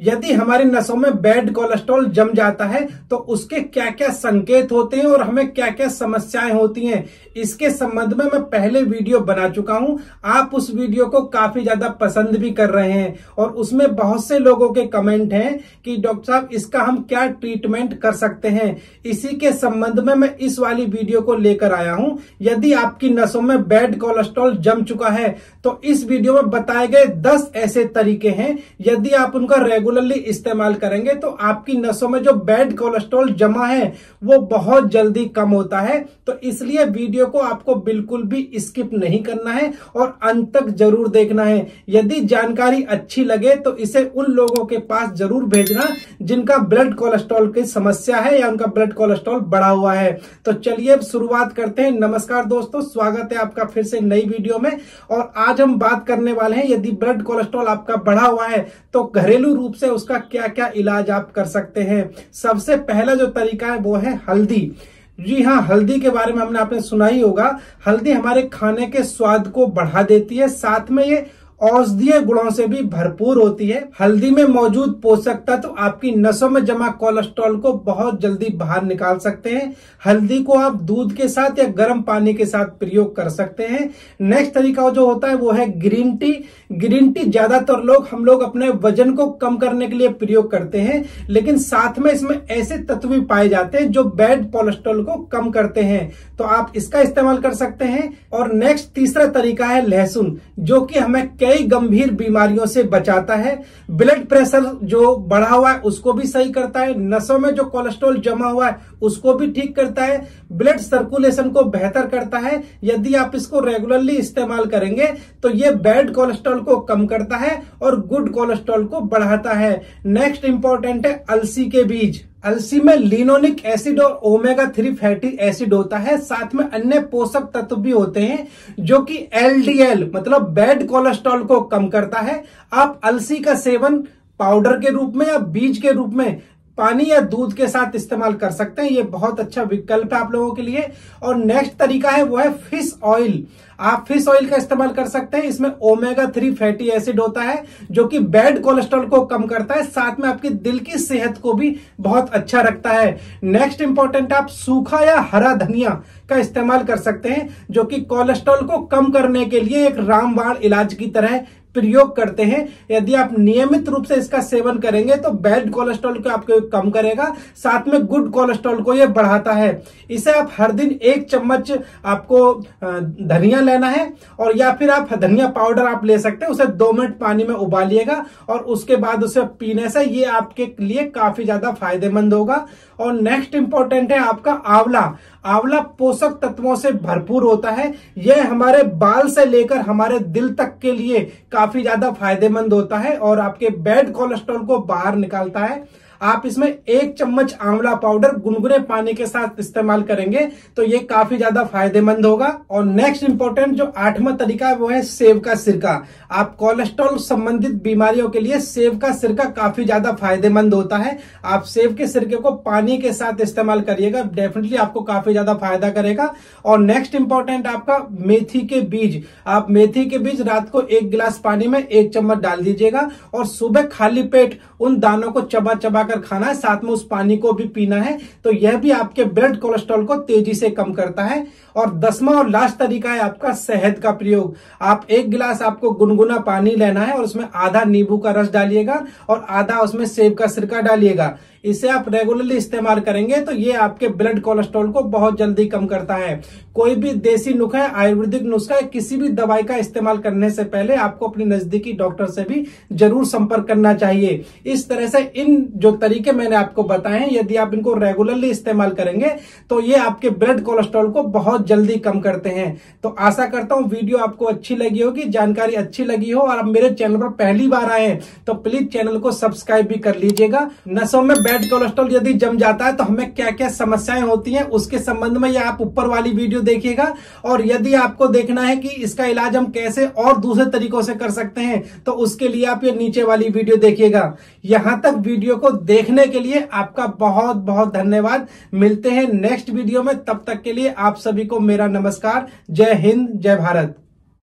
यदि हमारे नसों में बैड कोलेस्ट्रॉल जम जाता है तो उसके क्या क्या संकेत होते हैं और हमें क्या क्या समस्याएँ होती हैं? इसके संबंध में मैं पहले वीडियो बना चुका हूँ। आप उस वीडियो को काफ़ी ज़्यादा पसंद भी कर रहे हैं और उसमें बहुत से लोगों के कमेंट हैं कि डॉक्टर साहब, इसका हम क्या ट्रीटमेंट कर सकते हैं? इसी के संबंध में मैं इस वाली वीडियो को लेकर आया हूँ। यदि आपकी नसों में बैड कोलेस्ट्रॉल जम चुका है तो इस वीडियो में बताए गए दस ऐसे तरीके हैं। यदि आप उनका रेगुलरली इस्तेमाल करेंगे तो आपकी नसों में जो बैड कोलेस्ट्रॉल जमा है, वो बहुत जल्दी कम होता है। तो इसलिए वीडियो को आपको बिल्कुल भी स्किप नहीं करना है और अंत तक ज़रूर देखना है। यदि जानकारी अच्छी लगे तो इसे उन लोगों के पास ज़रूर भेजना, जिनका ब्लड कोलेस्ट्रॉल की समस्या है या उनका ब्लड कोलेस्ट्रॉल बढ़ा हुआ है। तो चलिए अब शुरुआत करते हैं। नमस्कार दोस्तों, स्वागत है आपका फिर से नई वीडियो में। और आज हम बात करने वाले हैं, यदि ब्लड कोलेस्ट्रॉल आपका बढ़ा हुआ है तो घरेलू रूप से उसका क्या क्या इलाज आप कर सकते हैं। सबसे पहला जो तरीका है वो है हल्दी। जी हाँ हल्दी के बारे में हमने आपने सुना ही होगा। हल्दी हमारे खाने के स्वाद को बढ़ा देती है। साथ में ये औषधीय गुणों से भी भरपूर होती है। हल्दी में मौजूद पोषक तत्व तो आपकी नसों में जमा कोलेस्ट्रॉल को बहुत जल्दी बाहर निकाल सकते हैं। हल्दी को आप दूध के साथ या गर्म पानी के साथ प्रयोग कर सकते हैं। नेक्स्ट तरीका जो होता है वो है ग्रीन टी। ग्रीन टी ज़्यादातर लोग, हम लोग अपने वज़न को कम करने के लिए प्रयोग करते हैं, लेकिन साथ में इसमें ऐसे तत्व भी पाए जाते हैं जो बैड कोलेस्ट्रॉल को कम करते हैं। तो आप इसका इस्तेमाल कर सकते हैं। और नेक्स्ट तीसरा तरीका है लहसुन, जो कि हमें कई गंभीर बीमारियों से बचाता है। ब्लड प्रेशर जो बढ़ा हुआ है, उसको भी सही करता है। नसों में जो कोलेस्ट्रॉल जमा हुआ है, उसको भी ठीक करता है। ब्लड सर्कुलेशन को बेहतर करता है। यदि आप इसको रेगुलरली इस्तेमाल करेंगे तो ये बैड कोलेस्ट्रॉल को कम करता है और गुड कोलेस्ट्रॉल को बढ़ाता है। नेक्स्ट इंपॉर्टेंट है, अलसी के बीज। अलसी में लिनोनिक एसिड और ओमेगा थ्री फैटी एसिड होता है। साथ में अन्य पोषक तत्व भी होते हैं, जो कि एलडीएल मतलब बैड कोलेस्ट्रॉल को कम करता है। आप अलसी का सेवन पाउडर के रूप में या बीज के रूप में पानी या दूध के साथ इस्तेमाल कर सकते हैं। ये बहुत अच्छा विकल्प है आप लोगों के लिए। और नेक्स्ट तरीका है, वो है फ़िश ऑयल आप फ़िश ऑयल का इस्तेमाल कर सकते हैं। इसमें ओमेगा थ्री फैटी एसिड होता है, जो कि बैड कोलेस्ट्रॉल को कम करता है। साथ में आपकी दिल की सेहत को भी बहुत अच्छा रखता है। नेक्स्ट इंपॉर्टेंट आप सूखा या हरा धनिया का इस्तेमाल कर सकते हैं, जो कि कोलेस्ट्रॉल को कम करने के लिए एक रामबाण इलाज की तरह प्रयोग करते हैं। यदि आप नियमित रूप से इसका सेवन करेंगे तो बैड कोलेस्ट्रॉल को आपको कम करेगा। साथ में गुड कोलेस्ट्रॉल को यह बढ़ाता है। इसे आप हर दिन एक चम्मच आपको धनिया लेना है, और या फिर आप धनिया पाउडर आप ले सकते हैं, उसे दो मिनट पानी में उबालिएगा, और उसके बाद उसे पीने से ये आपके लिए काफ़ी ज़्यादा फ़ायदेमंद होगा। और नेक्स्ट इंपॉर्टेंट है आपका आंवला। आंवला पोषक तत्वों से भरपूर होता है। यह हमारे बाल से लेकर हमारे दिल तक के लिए काफ़ी ज़्यादा फ़ायदेमंद होता है और आपके बैड कोलेस्ट्रॉल को बाहर निकालता है। आप इसमें एक चम्मच आंवला पाउडर गुनगुने पानी के साथ इस्तेमाल करेंगे तो ये काफ़ी ज़्यादा फ़ायदेमंद होगा। और नेक्स्ट इंपॉर्टेंट जो आठवां तरीका है, वो है सेब का सिरका। आप कोलेस्ट्रॉल संबंधित बीमारियों के लिए सेब का सिरका काफ़ी ज़्यादा फ़ायदेमंद होता है। आप सेब के सिरके को पानी के साथ इस्तेमाल करिएगा डेफिनेटली आपको काफ़ी ज़्यादा फ़ायदा करेगा। और नेक्स्ट इंपॉर्टेंट आपका मेथी के बीज। आप मेथी के बीज रात को एक गिलास पानी में एक चम्मच डाल दीजिएगा। और सुबह खाली पेट उन दानों को चबा चबा कर खाना है, साथ में उस पानी को भी पीना है तो यह भी आपके ब्लड कोलेस्ट्रॉल को तेज़ी से कम करता है। और दसवा और लास्ट तरीका है आपका शहद का प्रयोग। आप एक गिलास आपको गुनगुना पानी लेना है और उसमें आधा नींबू का रस डालिएगा और आधा उसमें सेब का सिरका डालिएगा। इसे आप रेगुलरली इस्तेमाल करेंगे तो ये आपके ब्लड कोलेस्ट्रॉल को बहुत जल्दी कम करता है। कोई भी देसी नुस्खा आयुर्वेदिक नुस्खा है, किसी भी दवाई का इस्तेमाल करने से पहले आपको अपने नजदीकी डॉक्टर से भी ज़रूर संपर्क करना चाहिए। इस तरह से इन जो तरीके मैंने आपको बताए हैं, यदि आप इनको रेगुलरली इस्तेमाल करेंगे तो ये आपके ब्लड कोलेस्ट्रॉल को बहुत जल्दी कम करते हैं। तो आशा करता हूँ वीडियो आपको अच्छी लगी होगी, जानकारी अच्छी लगी हो, और आप मेरे चैनल पर पहली बार आए तो प्लीज़ चैनल को सब्सक्राइब भी कर लीजिएगा। नसों में बैड कोलेस्ट्रॉल यदि जम जाता है तो हमें क्या क्या समस्याएँ होती हैं, उसके संबंध में आप ऊपर वाली वीडियो देखिएगा। और यदि आपको देखना है कि इसका इलाज हम कैसे और दूसरे तरीकों से कर सकते हैं तो उसके लिए आप ये नीचे वाली वीडियो देखिएगा। यहाँ तक वीडियो को देखने के लिए आपका बहुत बहुत धन्यवाद। मिलते हैं नेक्स्ट वीडियो में, तब तक के लिए आप सभी को मेरा नमस्कार। जय हिंद, जय भारत।